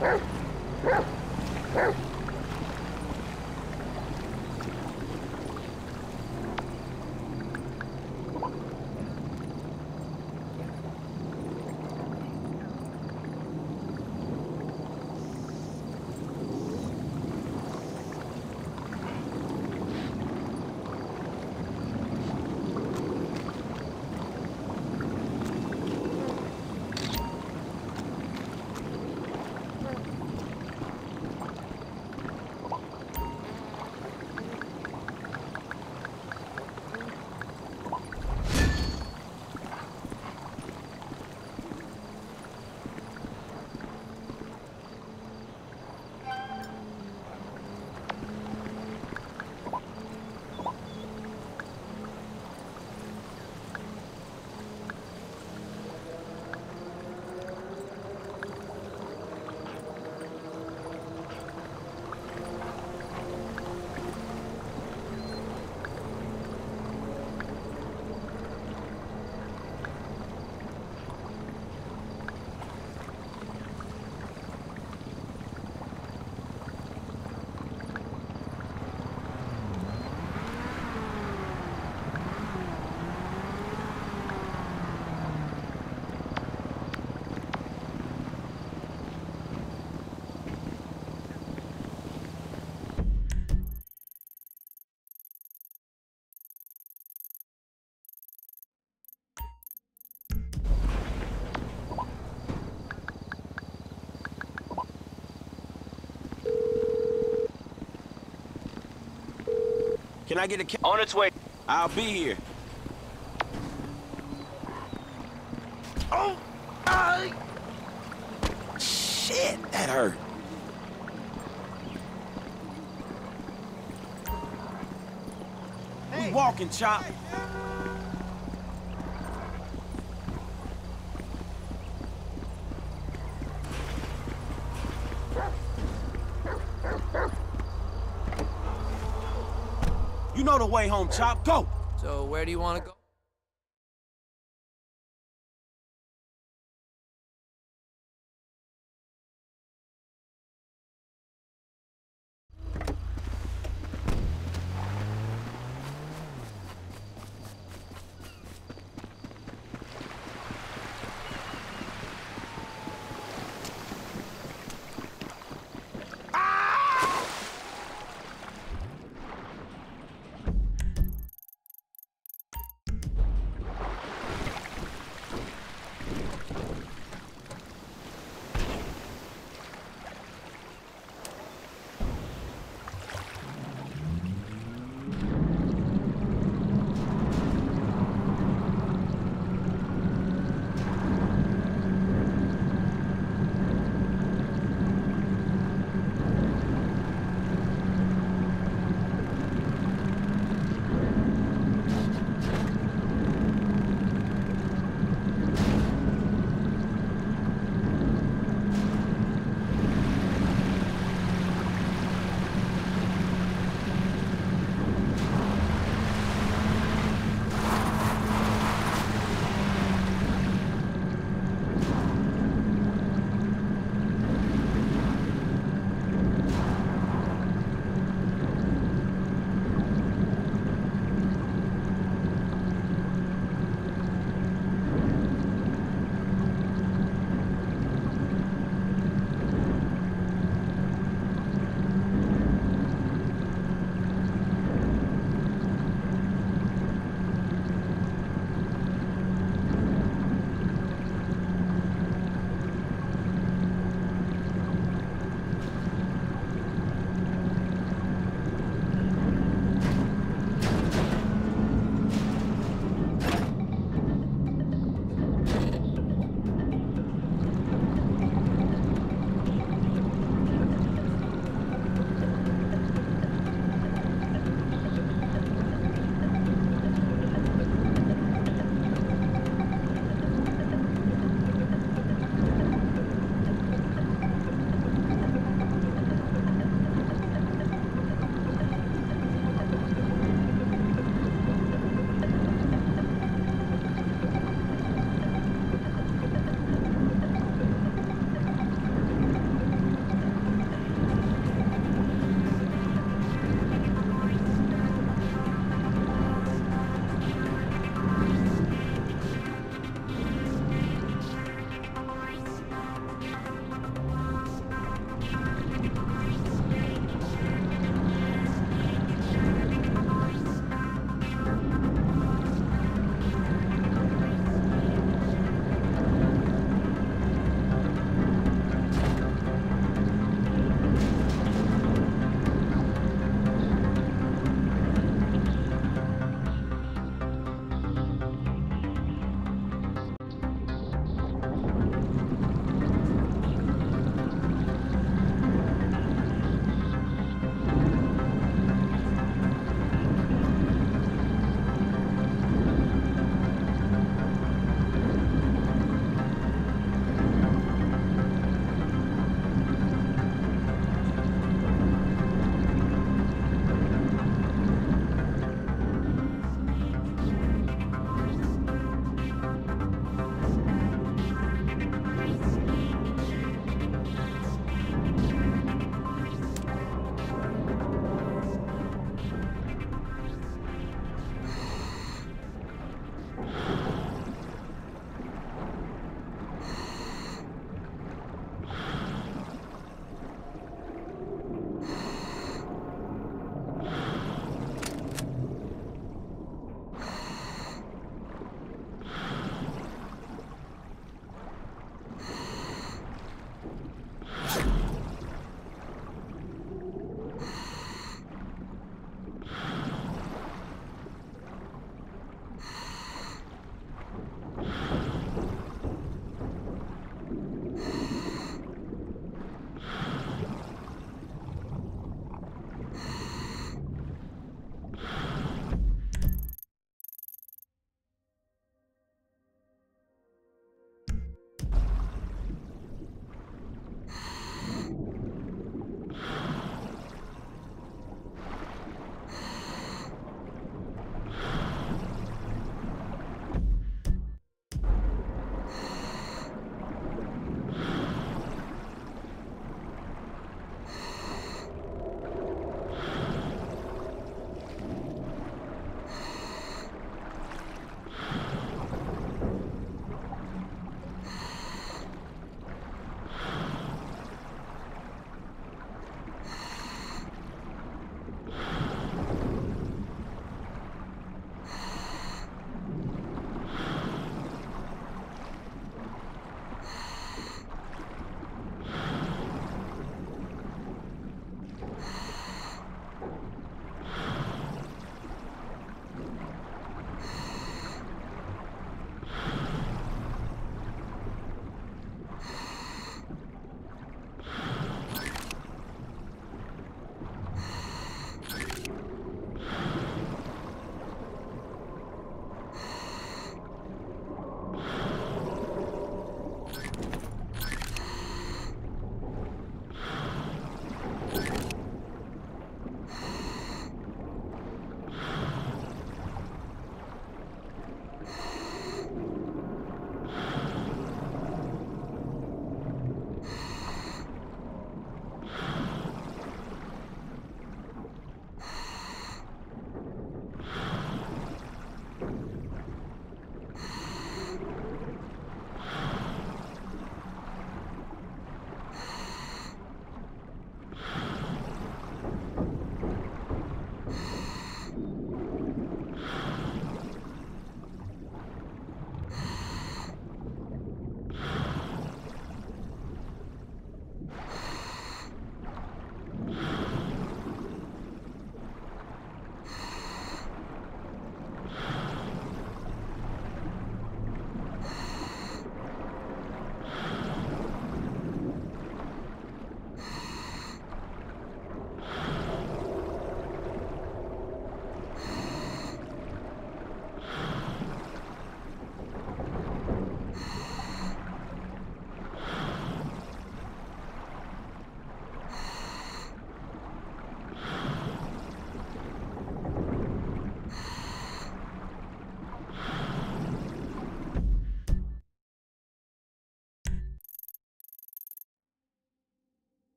Huh? Can I get a ca- On its way. I'll be here. Oh! I... Shit, that hurt. We walking, Chop. You know the way home, Chop. Go! So where do you want to go?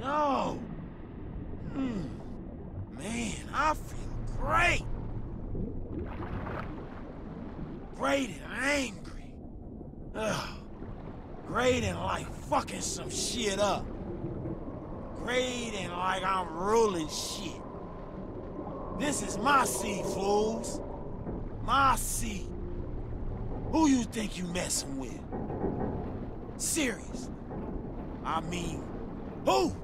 No! Hmm. Man, I feel great! Great and angry. Ugh. Great and like fucking some shit up. Great and like I'm ruling shit. This is my seat, fools. My seat. Who you think you messing with? Serious. I mean, who?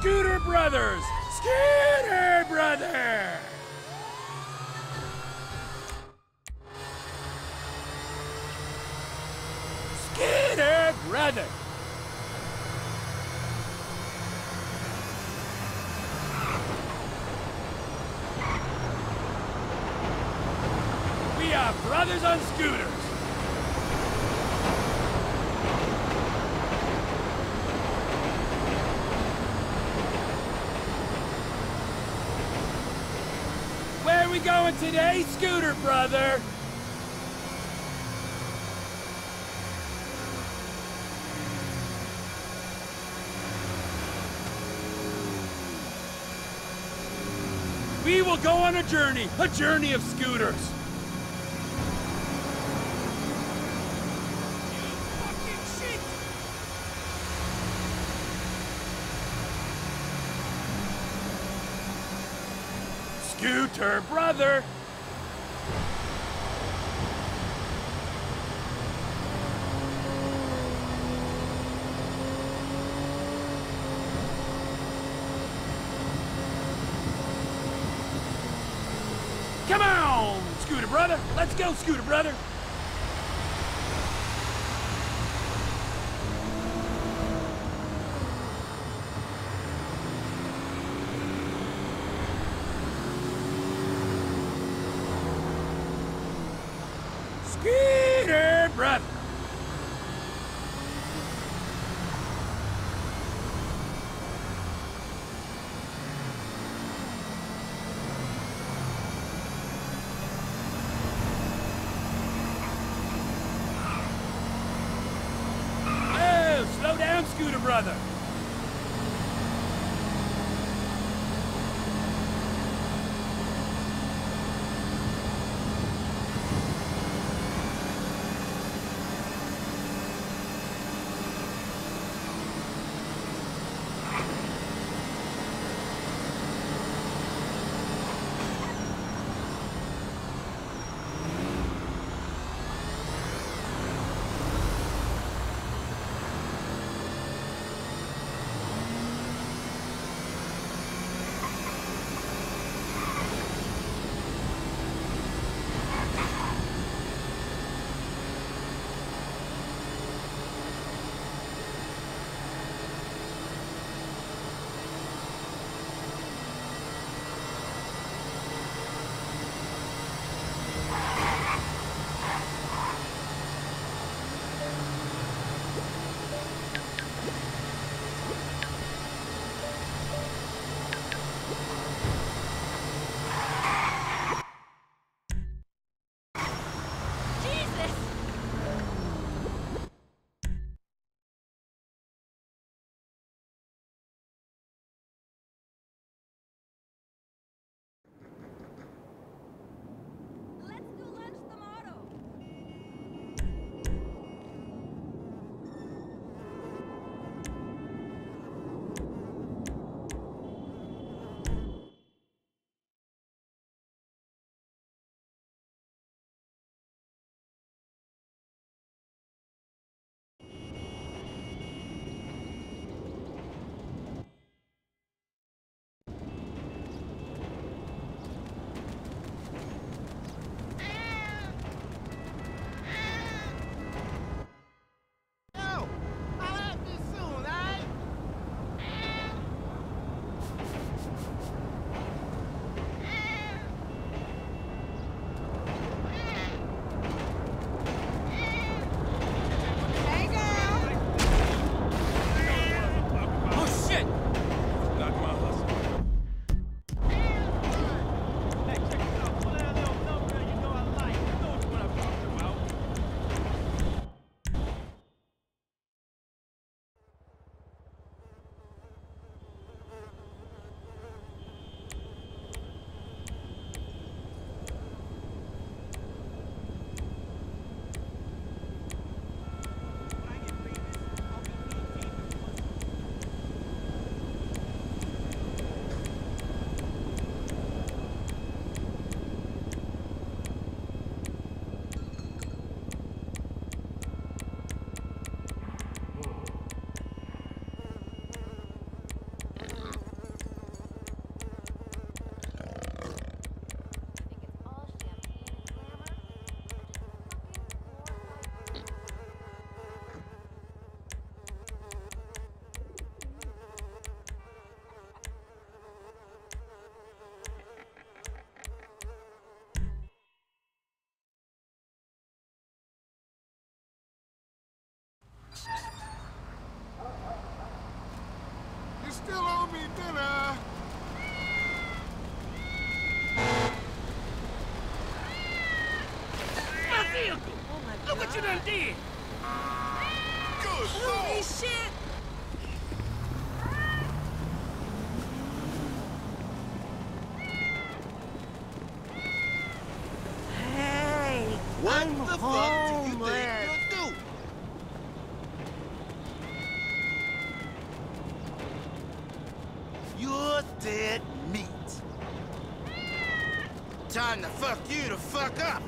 Scooter Brothers Brother! Scooter Brother! We are brothers on scooters! Where are we going today, Scooter Brother? We will go on a journey, a journey of scooters. You fucking shit! Scooter Brother! Come on, Scooter Brother! Let's go, Scooter Brother! Scooter see it! Good Holy shit! Hey, What I'm the fuck do you think you're doing? You're dead meat. Time to fuck you to fuck up.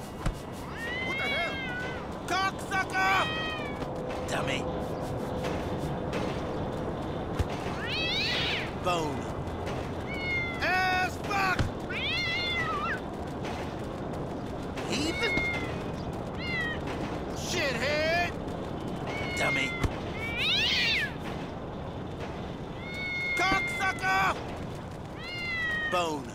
Cocksucker! Dummy. Bone. Ass fuck! Heathen? Shithead! Dummy. Cocksucker! Bone.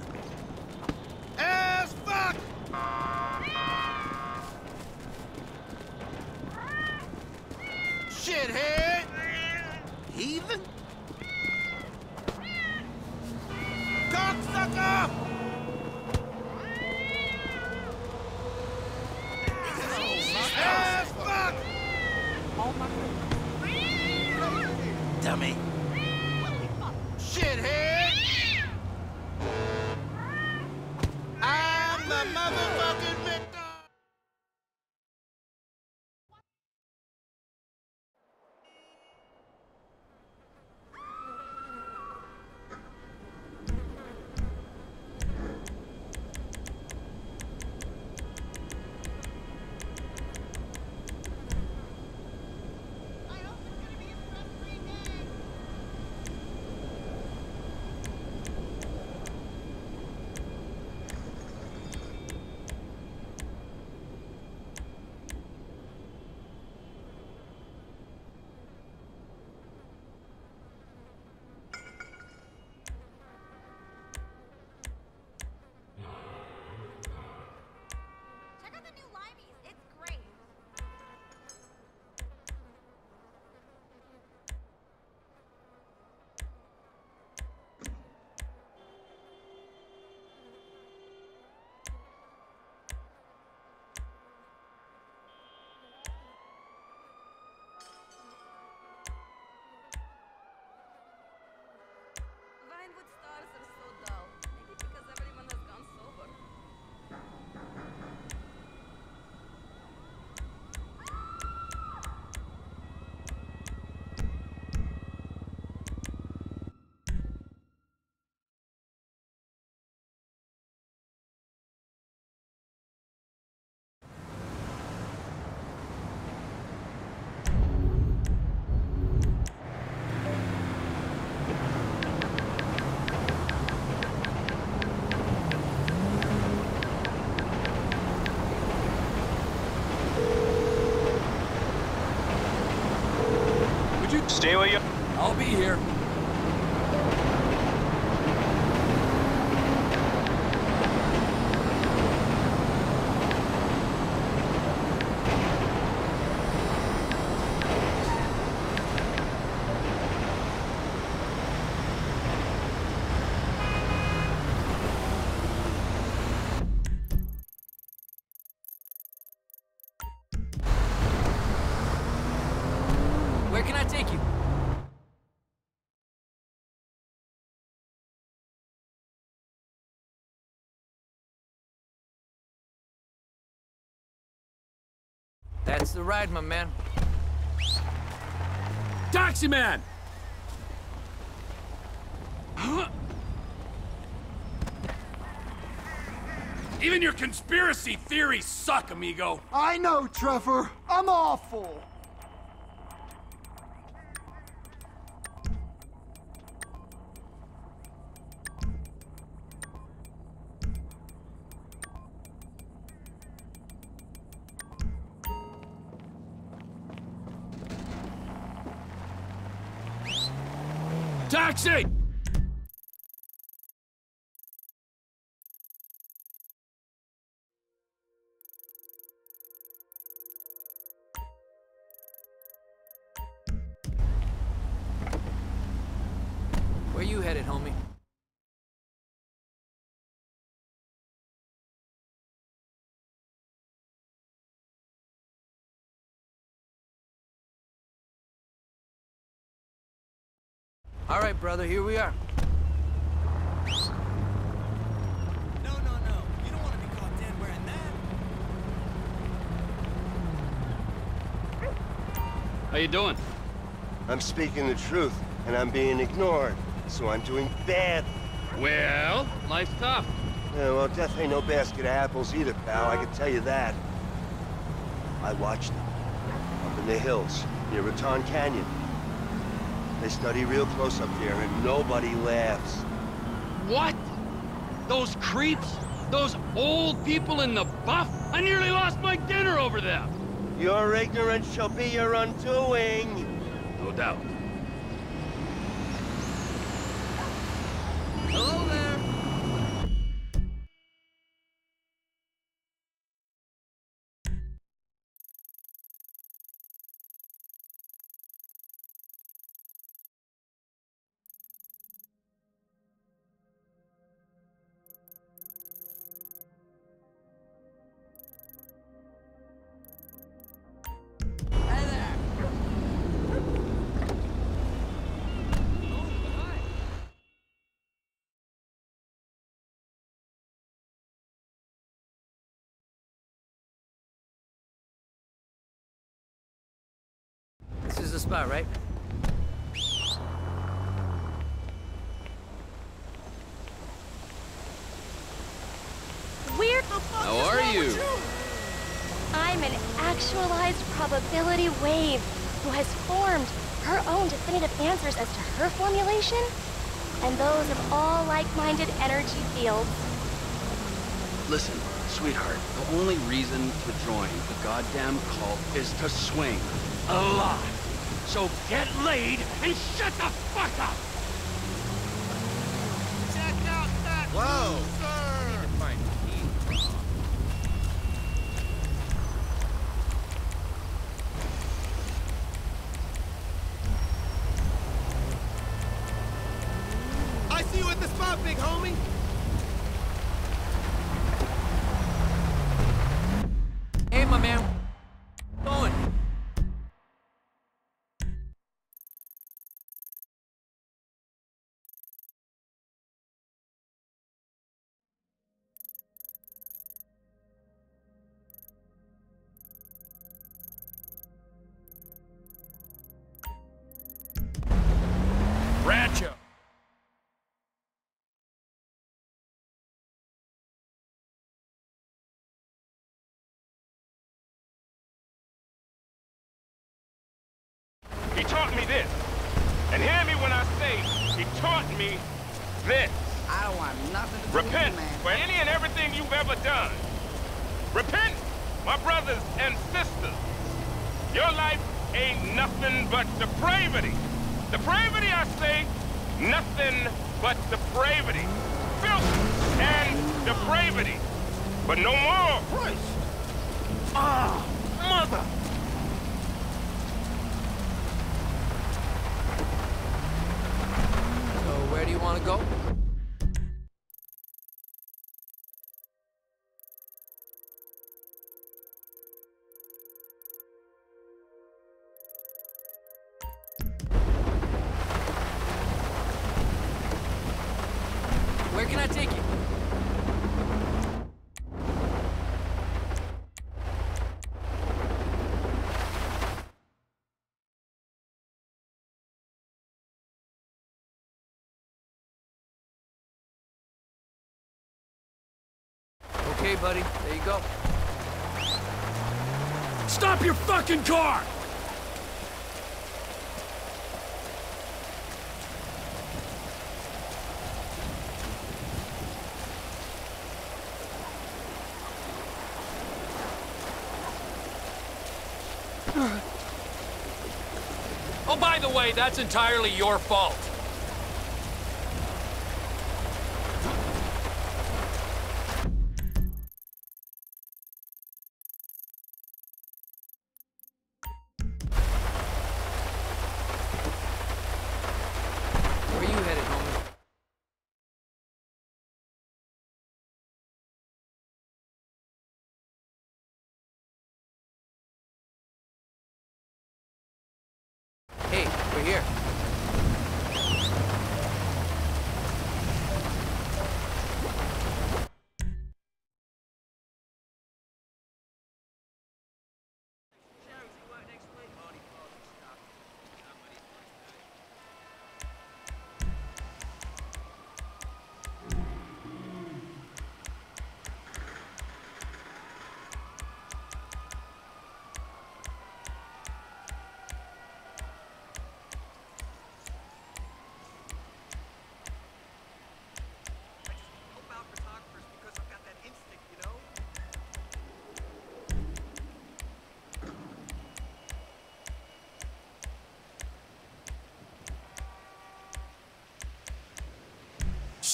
Stay where you I'll be here. Can I take you? That's the ride, my man. Taxi man! Even your conspiracy theories suck, amigo. I know, Trevor. I'm awful. Taxi! All right, brother, here we are. No, no, no. You don't want to be caught dead wearing that. How you doing? I'm speaking the truth, and I'm being ignored, so I'm doing bad. Well, life's tough. Yeah, well, death ain't no basket of apples either, pal, I can tell you that. I watched them. Up in the hills, near Raton Canyon. They study real close up there, and nobody laughs. What? Those creeps? Those old people in the buff? I nearly lost my dinner over them. Your ignorance shall be your undoing. No doubt. Hello spot, right? Weird. How are you? I'm an actualized probability wave who has formed her own definitive answers as to her formulation and those of all like-minded energy fields. Listen, sweetheart, the only reason to join the goddamn cult is to swing a lot. So get laid and shut the fuck up! Taught me this. And hear me when I say he taught me this. I don't want nothing to do Repent with you, man. for any and everything you've ever done. Repent, my brothers and sisters. Your life ain't nothing but depravity. Depravity, I say, nothing but depravity. Filth and depravity. But no more. Christ! Ah, mother! So, where do you want to go? Buddy. There you go. Stop your fucking car! Oh, by the way, that's entirely your fault.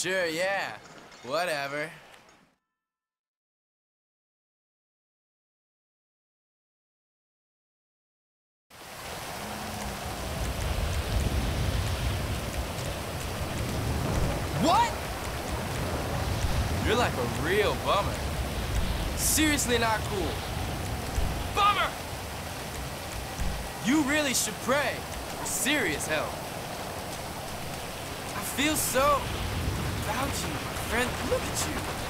Sure, yeah. Whatever. What? You're like a real bummer. Seriously not cool. Bummer! You really should pray for serious help. I feel so about you, friend. Look at you.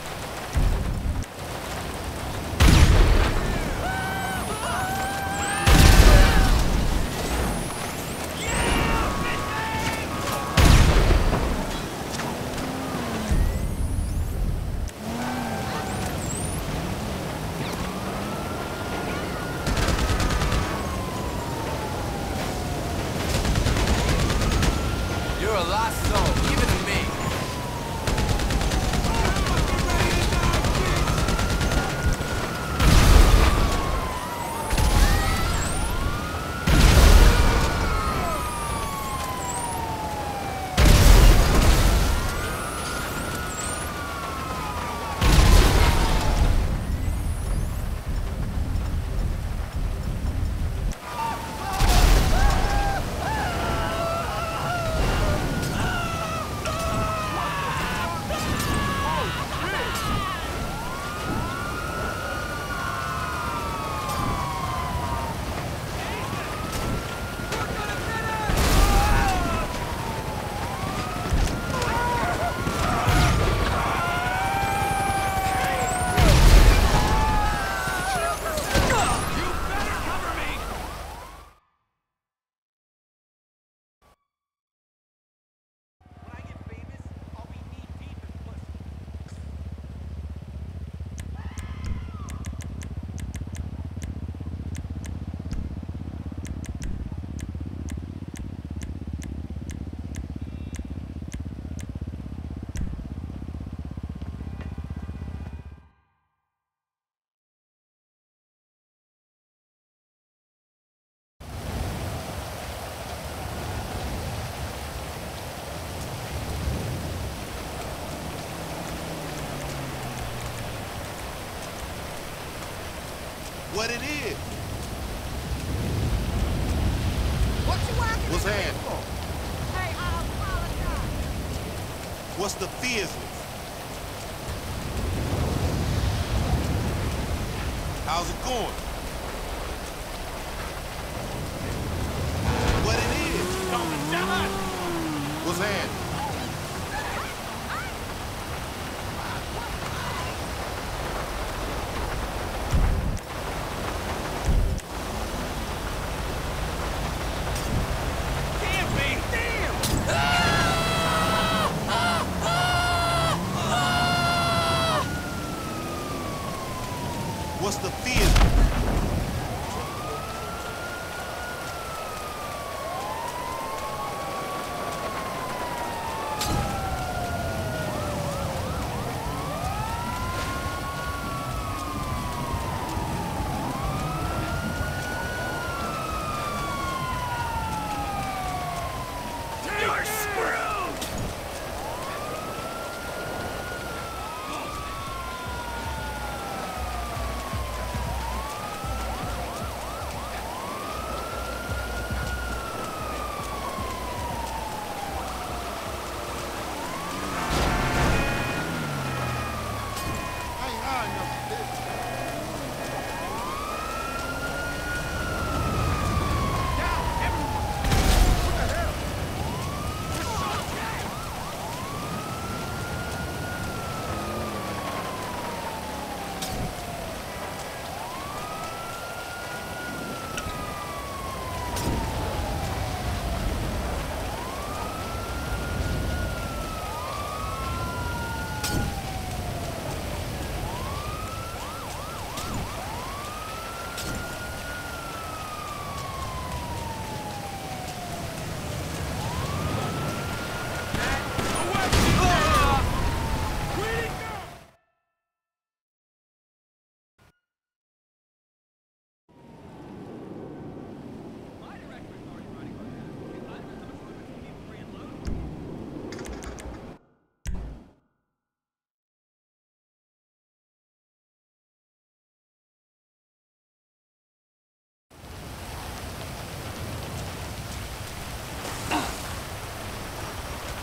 What's the business? How's it going?